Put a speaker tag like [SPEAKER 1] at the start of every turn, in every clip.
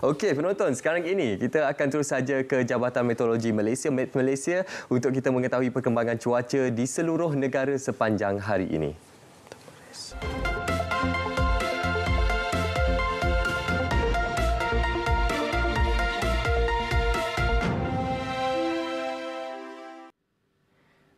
[SPEAKER 1] Okey, penonton, sekarang ini kita akan terus saja ke Jabatan Meteorologi Malaysia, Met Malaysia untuk kita mengetahui perkembangan cuaca di seluruh negara sepanjang hari ini.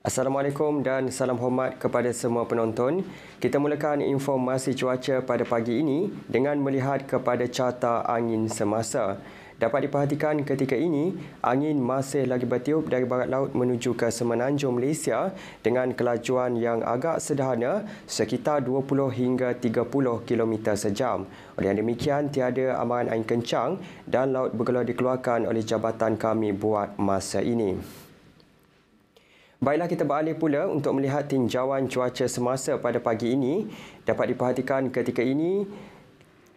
[SPEAKER 1] Assalamualaikum dan salam hormat kepada semua penonton. Kita mulakan informasi cuaca pada pagi ini dengan melihat kepada carta angin semasa. Dapat diperhatikan ketika ini, angin masih lagi bertiup dari barat laut menuju ke semenanjung Malaysia dengan kelajuan yang agak sederhana sekitar 20 hingga 30 km sejam. Oleh demikian, tiada amaran angin kencang dan laut bergelar dikeluarkan oleh jabatan kami buat masa ini. Baiklah kita beralih pula untuk melihat tinjauan cuaca semasa pada pagi ini. Dapat diperhatikan ketika ini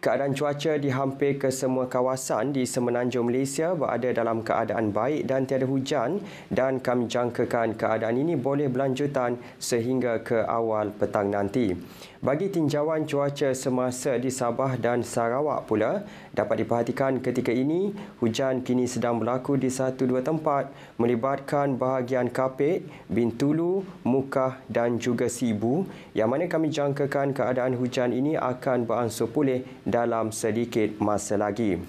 [SPEAKER 1] keadaan cuaca di hampir ke semua kawasan di semenanjung Malaysia berada dalam keadaan baik dan tiada hujan dan kami jangkakan keadaan ini boleh berlanjutan sehingga ke awal petang nanti. Bagi tinjauan cuaca semasa di Sabah dan Sarawak pula, dapat diperhatikan ketika ini hujan kini sedang berlaku di satu dua tempat melibatkan bahagian Kapit, Bintulu, Mukah dan juga Sibu yang mana kami jangkakan keadaan hujan ini akan beransur pulih dalam sedikit masa lagi.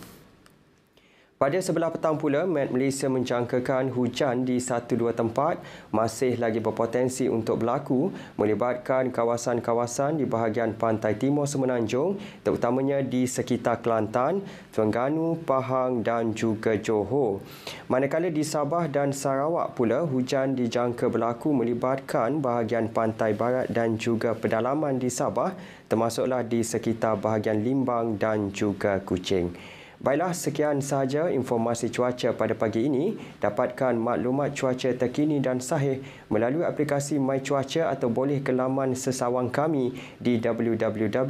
[SPEAKER 1] Pada sebelah petang pula, Met Malaysia menjangkakan hujan di satu dua tempat masih lagi berpotensi untuk berlaku melibatkan kawasan-kawasan di bahagian pantai timur semenanjung terutamanya di sekitar Kelantan, Terengganu, Pahang dan juga Johor. Manakala di Sabah dan Sarawak pula, hujan dijangka berlaku melibatkan bahagian pantai barat dan juga pedalaman di Sabah termasuklah di sekitar bahagian Limbang dan juga Kuching. Baiklah, sekian sahaja informasi cuaca pada pagi ini. Dapatkan maklumat cuaca terkini dan sahih melalui aplikasi My Cuaca atau boleh ke laman sesawang kami di www.met.gov.my.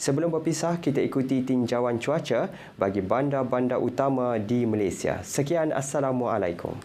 [SPEAKER 1] Sebelum berpisah, kita ikuti tinjauan cuaca bagi bandar-bandar utama di Malaysia. Sekian, Assalamualaikum.